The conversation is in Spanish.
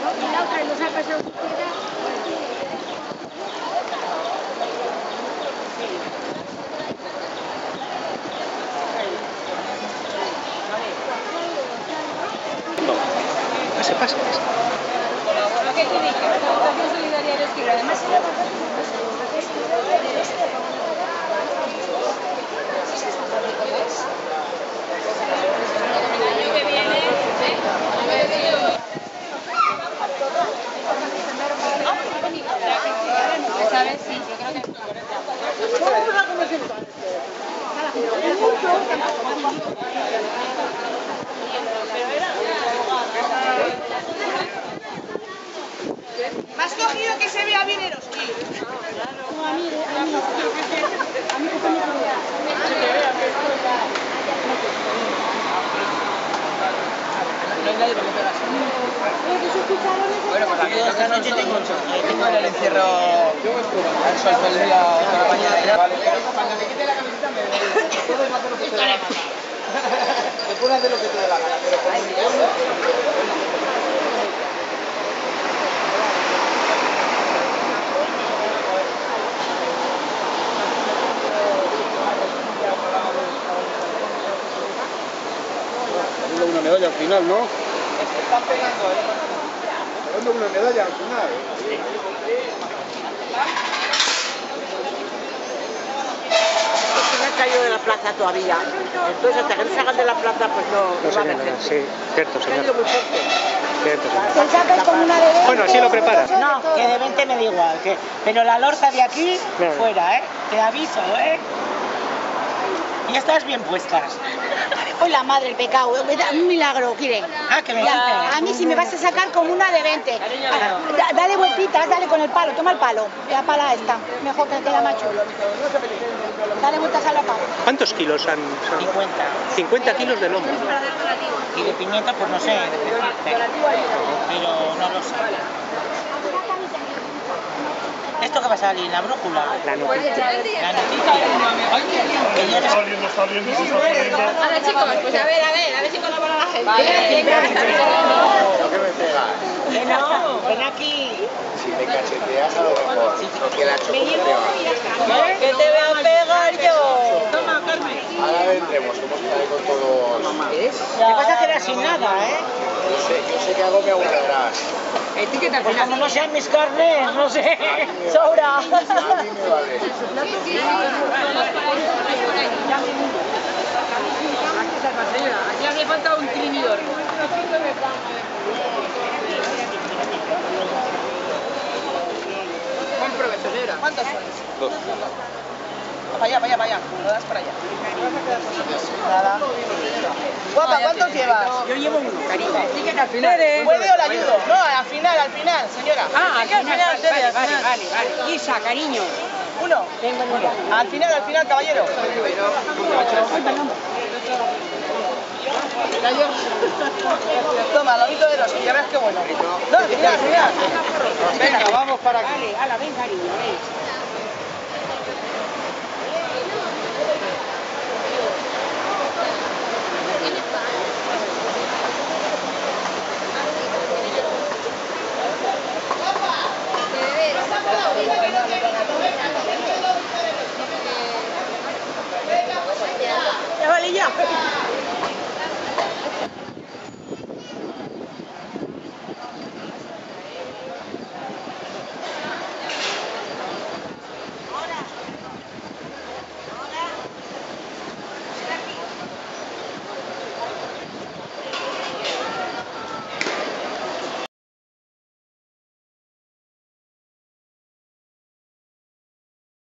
Y la otra el año que viene, ¿sabes? Sí, yo creo que... ¿Me has cogido que se vea bien Eroski? Bueno, pues aquí esta noche tengo, tengo en el encierro al sol todo el día, toda la mañana. Vale, cuando te quite la camiseta me puedes hacer lo que te dé la gana. Te puedes hacer lo que te dé la gana, pero con uniforme... Dando una medalla al final, ¿no? Están pegando, ¿eh? Una medalla al final. No han caído de la plaza todavía. Entonces, hasta que no salgan de la plaza, pues no, No no se van a nada, hacer. sí. Cierto, Ha caído señor. muy fuerte. Cierto, señor. Se saca como una de 20. Bueno, así lo preparas. No, que de 20 me da igual, que, pero la lorza de aquí, fuera, ¿eh? Te aviso, ¿eh? Y estas bien puestas. Hoy la madre, el pecado. Un milagro, quiere. Ah, que me Ya, dice. a mí si me vas a sacar como una de 20. Ah, da- dale vueltitas, dale con el palo, toma el palo. La pala esta, mejor que queda más chulo. Dale vueltas a la pala. ¿Cuántos kilos han? son? 50. 50 kilos de lomo. Y de pimienta, pues no sé, pero no lo sé. ¿Esto que va a salir? ¿La brújula? La noticia. La noticia. No- Ahora chicos, pues a ver, a ver, a ver si colabora la gente. Lo que me pegas. Que no, ven aquí. Si te cacheteas a lo mejor, porque la chocolate te a pegar yo. Toma, Carmen. Ahora con todos... Te vas a quedar sin nada, ¿eh? Yo sé, yo sé que algo me aguardarás. Etiqueta Pues como no sean mis carnes, no sé. Sobra. A mí me vale. Aquí hace falta un trinidor. Buen provecho, señora. ¿Cuántos son? Para allá, para allá, para allá. Lo das para allá. Nada. Guapa, ¿cuántos llevas? Yo llevo uno, cariño. Etiqueta al final. ¿Puede o la ayudo? No, al final, al final, señora. Ah, al final, Tere, vale, al vale, final. vale, vale. Isa, cariño. Uno. Al final, al final, caballero. Toma, lomito de los, ya verás qué bueno. No, al final, al final. Venga, vamos para aquí. Vale, ala, ven, cariño, ven. Yeah.